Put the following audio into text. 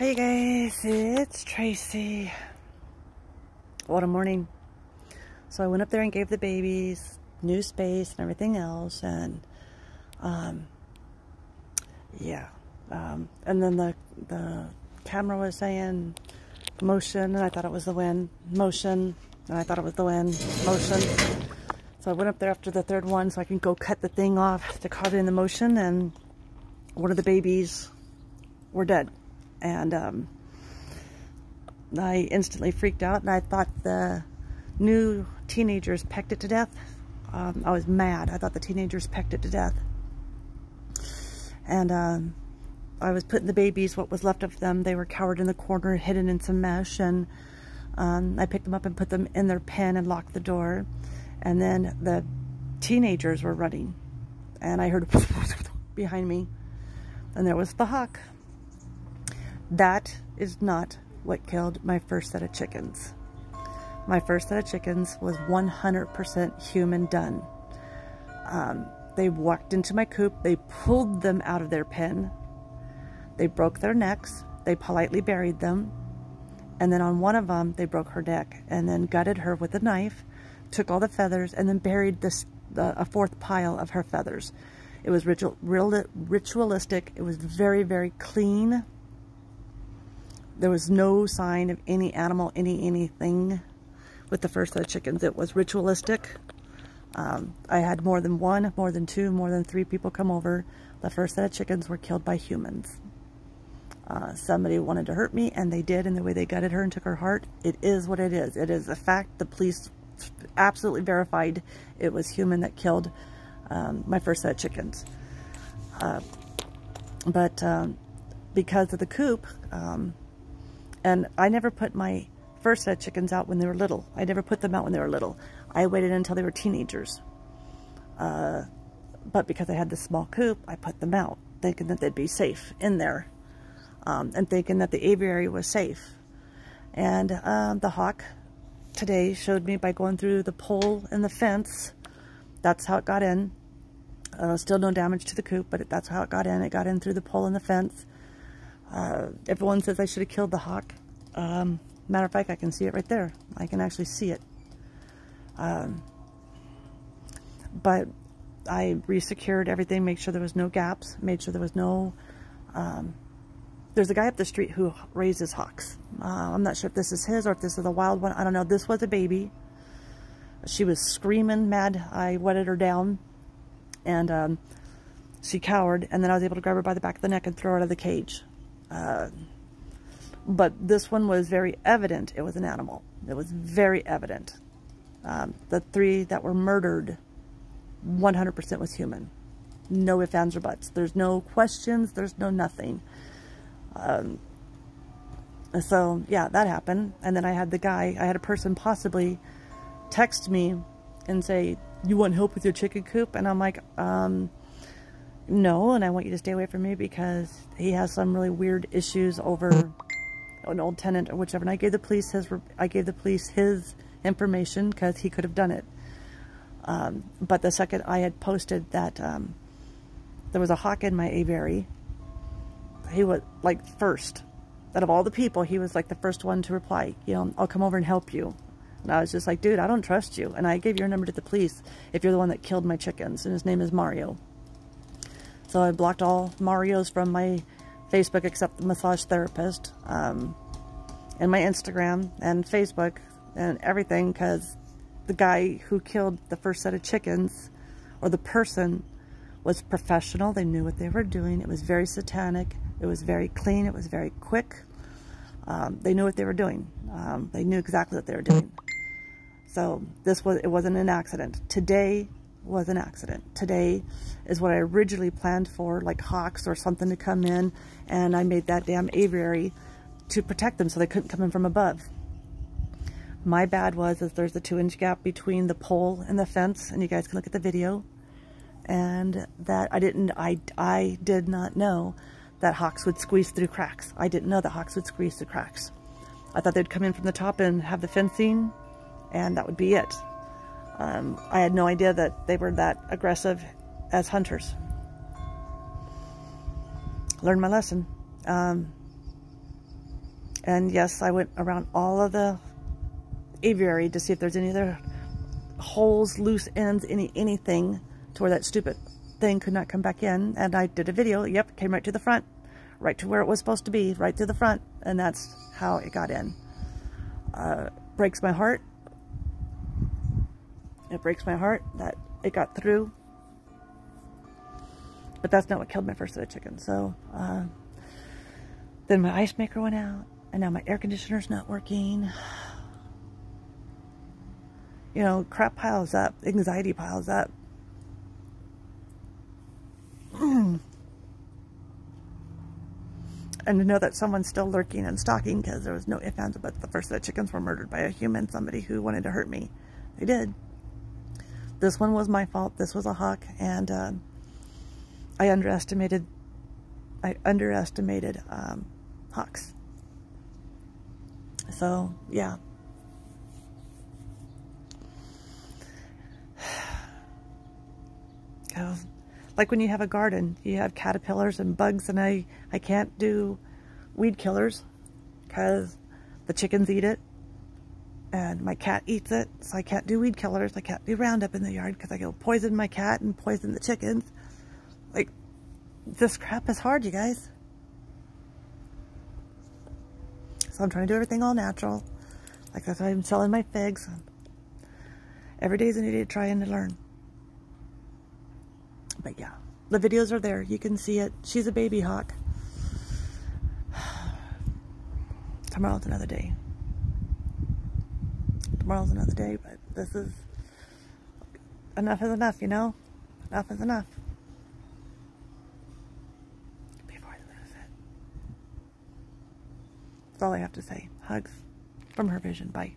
Hey guys, it's Tracy. What a morning. So I went up there and gave the babies new space and everything else and um, yeah. Um, and then the, the camera was saying motion and I thought it was the wind. Motion and I thought it was the wind. Motion. So I went up there after the third one so I can go cut the thing off to cause it in the motion and one of the babies were dead and um, I instantly freaked out and I thought the new teenagers pecked it to death. Um, I was mad. I thought the teenagers pecked it to death. And um, I was putting the babies, what was left of them, they were cowered in the corner, hidden in some mesh, and um, I picked them up and put them in their pen and locked the door. And then the teenagers were running, and I heard behind me, and there was the hawk. That is not what killed my first set of chickens. My first set of chickens was 100% human done. Um, they walked into my coop, they pulled them out of their pen, they broke their necks, they politely buried them, and then on one of them, they broke her neck and then gutted her with a knife, took all the feathers, and then buried this a fourth pile of her feathers. It was ritual, ritualistic. It was very, very clean. There was no sign of any animal, any anything with the first set of chickens. It was ritualistic. Um, I had more than one, more than two, more than three people come over. The first set of chickens were killed by humans. Uh, somebody wanted to hurt me, and they did, and the way they gutted her and took her heart, it is what it is. It is a fact. The police absolutely verified it was human that killed um, my first set of chickens. Uh, but um, because of the coop, um, and I never put my first set of chickens out when they were little. I never put them out when they were little. I waited until they were teenagers. Uh, but because I had the small coop, I put them out, thinking that they'd be safe in there. Um, and thinking that the aviary was safe. And um, the hawk today showed me by going through the pole and the fence. That's how it got in. Uh, still no damage to the coop, but that's how it got in. It got in through the pole and the fence. Uh, everyone says I should have killed the hawk. Um, matter of fact, I can see it right there. I can actually see it. Um, but I resecured everything, made sure there was no gaps, made sure there was no... Um, there's a guy up the street who raises hawks. Uh, I'm not sure if this is his or if this is a wild one. I don't know. This was a baby. She was screaming mad. I wetted her down. And um, she cowered. And then I was able to grab her by the back of the neck and throw her out of the cage. Uh, but this one was very evident it was an animal. It was very evident. Um, the three that were murdered, 100% was human. No ifs, ands, or buts. There's no questions. There's no nothing. Um, so, yeah, that happened. And then I had the guy, I had a person possibly text me and say, you want help with your chicken coop? And I'm like, um, no, and I want you to stay away from me because he has some really weird issues over an old tenant or whichever. And I gave the police his, I gave the police his information because he could have done it. Um, but the second I had posted that um, there was a hawk in my aviary, he was like first. Out of all the people, he was like the first one to reply, you know, I'll come over and help you. And I was just like, dude, I don't trust you. And I gave your number to the police if you're the one that killed my chickens. And his name is Mario. So I blocked all Marios from my Facebook except the massage therapist, um, and my Instagram and Facebook and everything because the guy who killed the first set of chickens, or the person, was professional. They knew what they were doing. It was very satanic. It was very clean. It was very quick. Um, they knew what they were doing. Um, they knew exactly what they were doing. So this was it wasn't an accident. Today was an accident. Today is what I originally planned for, like hawks or something to come in, and I made that damn aviary to protect them so they couldn't come in from above. My bad was is there's a two inch gap between the pole and the fence, and you guys can look at the video, and that I didn't, I, I did not know that hawks would squeeze through cracks. I didn't know that hawks would squeeze through cracks. I thought they'd come in from the top and have the fencing, and that would be it. Um, I had no idea that they were that aggressive as hunters. Learned my lesson. Um, And yes, I went around all of the aviary to see if there's any other holes, loose ends, any anything to where that stupid thing could not come back in. And I did a video. Yep, came right to the front, right to where it was supposed to be, right to the front. And that's how it got in. Uh, breaks my heart. It breaks my heart that it got through. But that's not what killed my first set of chickens. So uh, then my ice maker went out. And now my air conditioner's not working. You know, crap piles up. Anxiety piles up. and to know that someone's still lurking and stalking because there was no ifs, ands, but the first set of chickens were murdered by a human, somebody who wanted to hurt me. They did. This one was my fault. This was a hawk, and uh, I underestimated. I underestimated um, hawks. So yeah. like when you have a garden, you have caterpillars and bugs, and I, I can't do weed killers because the chickens eat it and my cat eats it, so I can't do weed killers. I can't do Roundup in the yard because I go poison my cat and poison the chickens. Like, this crap is hard, you guys. So I'm trying to do everything all natural. Like that's why I'm selling my figs. Every day is a new day to try and to learn. But yeah, the videos are there. You can see it. She's a baby hawk. Tomorrow's another day tomorrow's another day, but this is enough is enough, you know? Enough is enough. Before I lose it. That's all I have to say. Hugs from her vision. Bye.